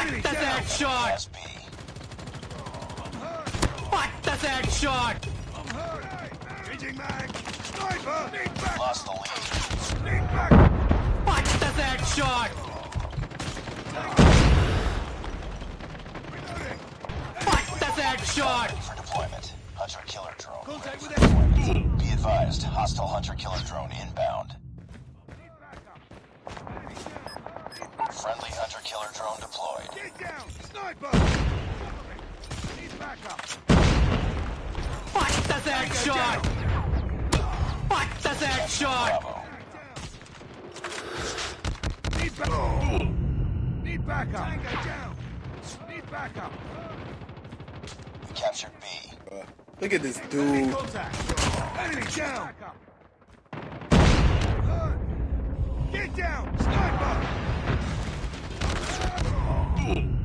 What does that shot? What does that shot? I'm hurt. Changing mag. Sniper. Need back. Lost the lead. Need back. What does that shot? What does that shot? Ready for deployment. Hunter killer drone. Contact with for. Be advised, hostile hunter killer drone inbound. Friendly hunter killer drone deployed. Get down. Sniper. Need backup. What does that Tango shot? down. What does that shot? Bravo. Need backup. Need backup. Tango down. Need backup. We captured B. Uh, look at this dude. contact. Enemy down. Get down. Sniper.